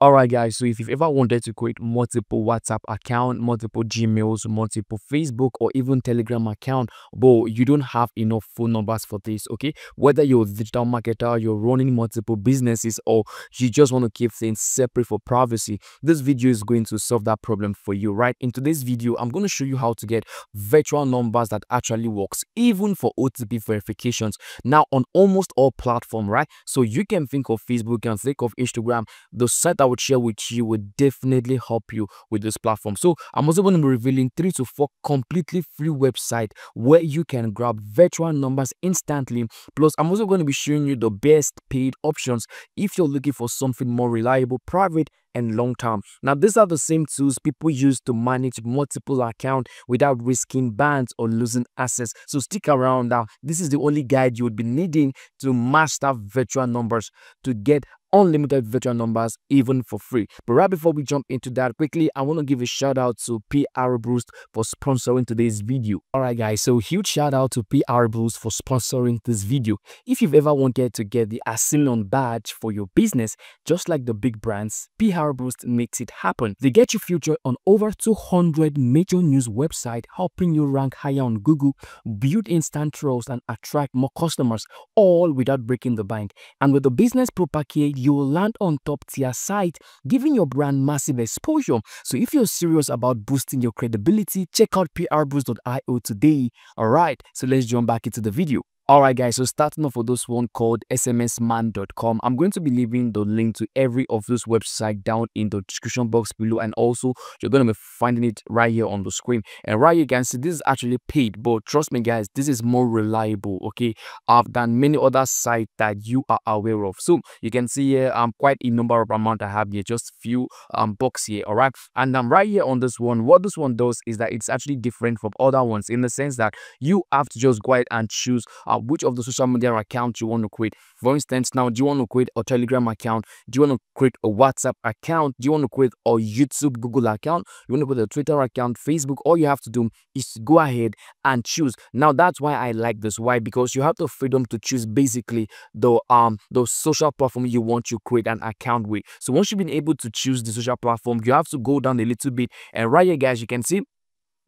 Alright guys, so if you've ever wanted to create multiple WhatsApp account, multiple Gmails, multiple Facebook or even Telegram account, but you don't have enough phone numbers for this, okay? Whether you're a digital marketer, you're running multiple businesses or you just want to keep things separate for privacy, this video is going to solve that problem for you, right? In today's video, I'm going to show you how to get virtual numbers that actually works even for OTP verifications. Now on almost all platforms, right? So you can think of Facebook, can think of Instagram, the site that would share with you would definitely help you with this platform. So I'm also going to be revealing three to four completely free website where you can grab virtual numbers instantly. Plus, I'm also going to be showing you the best paid options if you're looking for something more reliable, private, and long term. Now, these are the same tools people use to manage multiple accounts without risking bans or losing access. So stick around now. This is the only guide you would be needing to master virtual numbers to get unlimited virtual numbers even for free. But right before we jump into that quickly, I want to give a shout out to PR Boost for sponsoring today's video. Alright guys, so huge shout out to PR Boost for sponsoring this video. If you've ever wanted to get the Asylum badge for your business, just like the big brands, PR Boost makes it happen. They get you featured on over 200 major news websites, helping you rank higher on Google, build instant trust and attract more customers, all without breaking the bank. And with the Business Pro package, you will land on top tier site, giving your brand massive exposure. So if you're serious about boosting your credibility, check out prboost.io today. Alright, so let's jump back into the video. Alright guys, so starting off with this one called smsman.com. I'm going to be leaving the link to every of those websites down in the description box below and also you're going to be finding it right here on the screen. And right here you can see this is actually paid but trust me guys, this is more reliable, okay, uh, than many other sites that you are aware of. So you can see here um quite a number of amount I have here, just few um box here, alright. And I'm um, right here on this one, what this one does is that it's actually different from other ones in the sense that you have to just go ahead and choose uh, which of the social media accounts you want to create. For instance, now, do you want to create a Telegram account? Do you want to create a WhatsApp account? Do you want to create a YouTube Google account? You want to put a Twitter account, Facebook? All you have to do is go ahead and choose. Now, that's why I like this. Why? Because you have the freedom to choose basically the um the social platform you want to create an account with. So once you've been able to choose the social platform, you have to go down a little bit. And right here, guys, you can see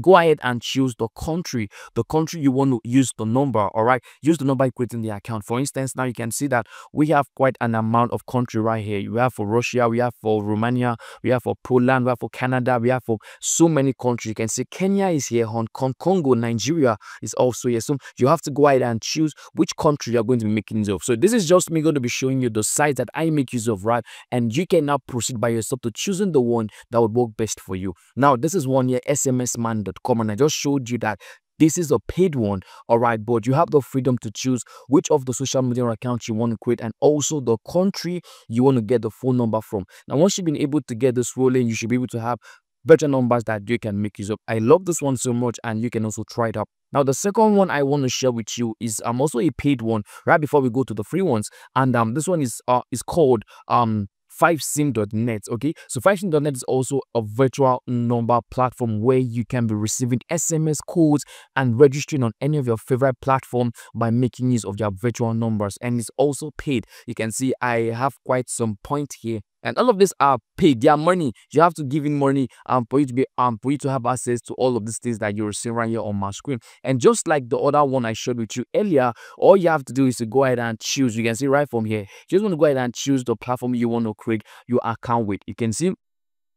go ahead and choose the country the country you want to use the number all right? Use the number by creating the account. For instance now you can see that we have quite an amount of country right here. We have for russia we have for romania we have for poland we have for canada we have for so many countries. You can see kenya is here hong kong congo nigeria is also here. So you have to go ahead and choose which country you're going to be making use of. So this is just me going to be showing you the sites that i make use of right? And you can now proceed by yourself to choosing the one that would work best for you. Now this is one here sms man com and I just showed you that this is a paid one. All right but you have the freedom to choose which of the social media accounts you want to create and also the country you want to get the phone number from. Now once you've been able to get this rolling you should be able to have better numbers that you can make use of. I love this one so much and you can also try it out. Now the second one i want to share with you is um also a paid one right before we go to the free ones. And um this one is uh is called um 5sim.net okay? So 5sim.net is also a virtual number platform where you can be receiving sms codes and registering on any of your favorite platform by making use of your virtual numbers and it's also paid. You can see i have quite some point here and all of these are paid. They are money. You have to give in money um for you to be um for you to have access to all of these things that you're seeing right here on my screen. And just like the other one i showed with you earlier all you have to do is to go ahead and choose. You can see right from here. You just want to go ahead and choose the platform you want to create your account with. You can see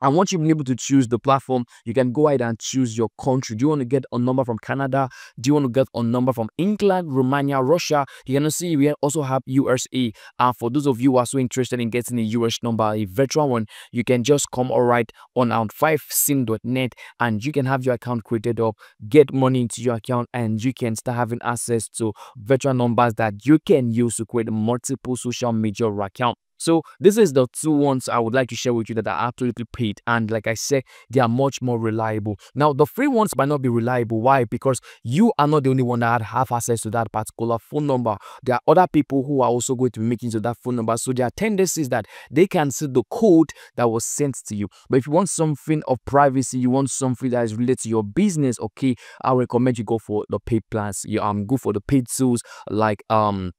and once you've been able to choose the platform, you can go ahead and choose your country. Do you want to get a number from Canada? Do you want to get a number from England, Romania, Russia? You're going to see we also have USA. And for those of you who are so interested in getting a US number, a virtual one, you can just come all right on our 5sim.net and you can have your account created up, get money into your account, and you can start having access to virtual numbers that you can use to create multiple social media accounts. So this is the two ones I would like to share with you that are absolutely paid and like I said they are much more reliable. Now the free ones might not be reliable. Why? Because you are not the only one that have access to that particular phone number. There are other people who are also going to be making to that phone number. So there are tendencies that they can see the code that was sent to you. But if you want something of privacy, you want something that is related to your business, okay, I recommend you go for the paid plans. You um go for the paid tools like um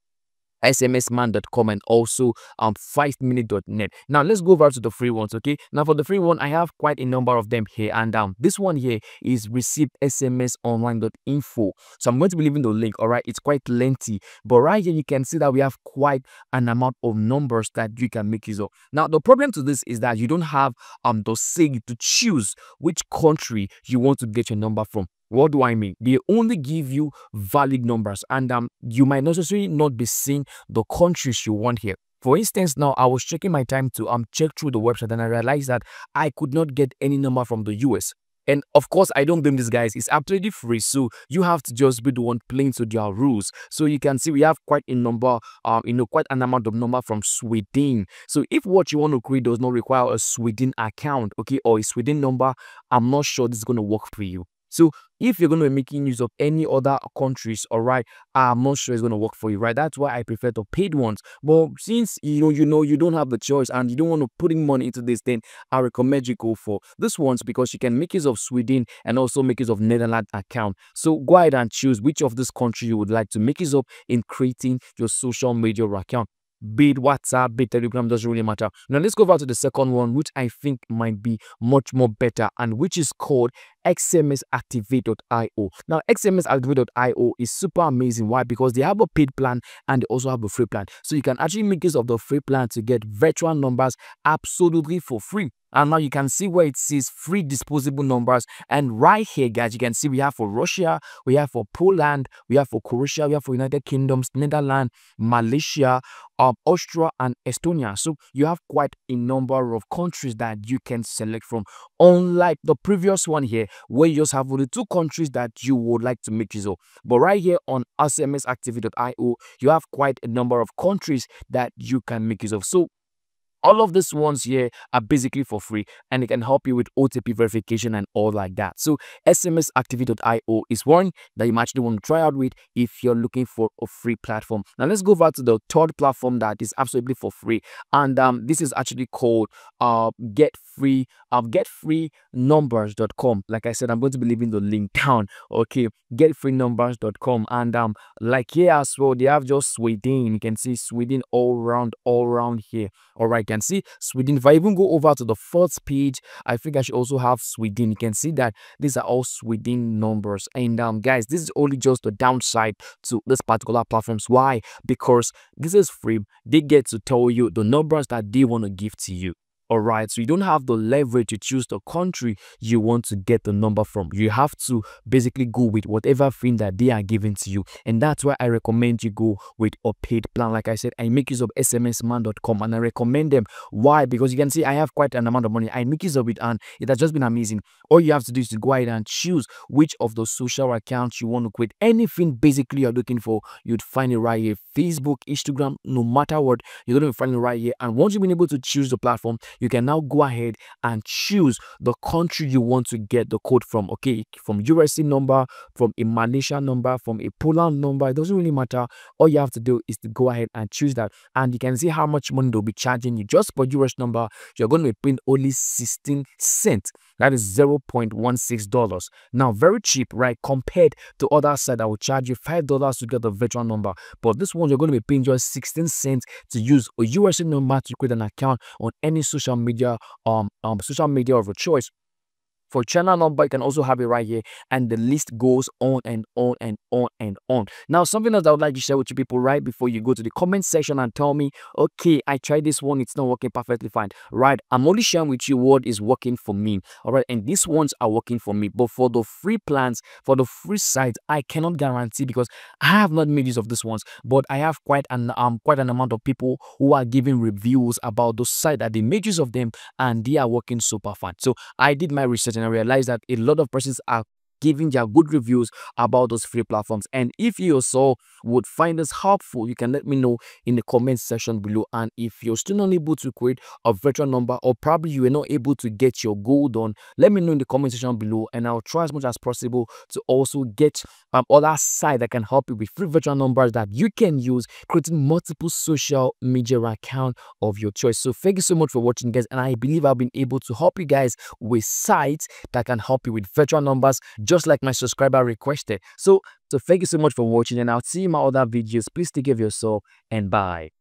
smsman.com and also um 5minute.net now let's go over to the free ones okay? Now for the free one i have quite a number of them here and um this one here is receive sms online.info so i'm going to be leaving the link all right it's quite lengthy but right here you can see that we have quite an amount of numbers that you can make use of. Now the problem to this is that you don't have um the say to choose which country you want to get your number from what do I mean? They only give you valid numbers and um, you might necessarily not be seeing the countries you want here. For instance, now I was checking my time to um check through the website and I realized that I could not get any number from the US. And of course, I don't blame these guys. It's absolutely free. So you have to just be the one playing to their rules. So you can see we have quite a number, um, you know, quite an amount of number from Sweden. So if what you want to create does not require a Sweden account, okay, or a Sweden number, I'm not sure this is going to work for you. So if you're going to be making use of any other countries, all right, I'm not sure it's going to work for you, right? That's why I prefer the paid ones. But since you know, you know, you don't have the choice and you don't want to putting money into this, then I recommend you go for this ones because you can make use of Sweden and also make use of Netherlands account. So go ahead and choose which of this country you would like to make use of in creating your social media account be it WhatsApp, be it Telegram, doesn't really matter. Now let's go over to the second one, which I think might be much more better and which is called smsactivate.io. Now smsactivate.io is super amazing. Why? Because they have a paid plan and they also have a free plan. So you can actually make use of the free plan to get virtual numbers absolutely for free and now you can see where it says free disposable numbers and right here guys you can see we have for russia we have for poland we have for croatia we have for united kingdoms netherlands malaysia um, austria and estonia so you have quite a number of countries that you can select from unlike the previous one here where you just have only two countries that you would like to make use of but right here on smsactivate.io you have quite a number of countries that you can make use of so all of these ones here are basically for free and it can help you with OTP verification and all like that. So smsactivate.io is one that you actually want to try out with if you're looking for a free platform. Now let's go back to the third platform that is absolutely for free and um, this is actually called uh, get free uh, getfreenumbers.com. Like I said, I'm going to be leaving the link down. Okay, getfreenumbers.com and um like here as well they have just Sweden. You can see Sweden all around all around here. All right can see Sweden. If I even go over to the fourth page, I think I should also have Sweden. You can see that these are all Sweden numbers. And um, guys, this is only just the downside to this particular platforms. Why? Because this is free. They get to tell you the numbers that they want to give to you all right so you don't have the leverage to choose the country you want to get the number from. You have to basically go with whatever thing that they are giving to you. And that's why i recommend you go with a paid plan. Like i said i make use of smsman.com and i recommend them. Why? Because you can see i have quite an amount of money. I make use of it and it has just been amazing. All you have to do is to go ahead and choose which of the social accounts you want to create. Anything basically you're looking for you'd find it right here. Facebook instagram no matter what you're going to find it right here. And once you've been able to choose the platform you can now go ahead and choose the country you want to get the code from okay? From USA number from a Malaysia number from a Poland number it doesn't really matter. All you have to do is to go ahead and choose that. And you can see how much money they'll be charging you. Just for US number you're going to be paying only 16 cents. That is 0.16 dollars. Now very cheap right? Compared to other side that will charge you five dollars to get the virtual number. But this one you're going to be paying just 16 cents to use a USA number to create an account on any social media um, um social media of your choice for channel number you can also have it right here and the list goes on and on and on and on. Now something else i would like to share with you people right before you go to the comment section and tell me okay i tried this one it's not working perfectly fine. Right i'm only sharing with you what is working for me. All right and these ones are working for me but for the free plans for the free site i cannot guarantee because i have not made use of these ones but i have quite an um quite an amount of people who are giving reviews about those site that they made use of them and they are working super fine. So i did my research and I realized that a lot of persons are giving their good reviews about those free platforms. And if you also would find this helpful you can let me know in the comment section below. And if you're still not able to create a virtual number or probably you were not able to get your goal done let me know in the comment section below and i'll try as much as possible to also get um other site that can help you with free virtual numbers that you can use creating multiple social media account of your choice. So thank you so much for watching guys and i believe i've been able to help you guys with sites that can help you with virtual numbers just like my subscriber requested. So So thank you so much for watching and I'll see you in my other videos. Please take care of yourself and bye.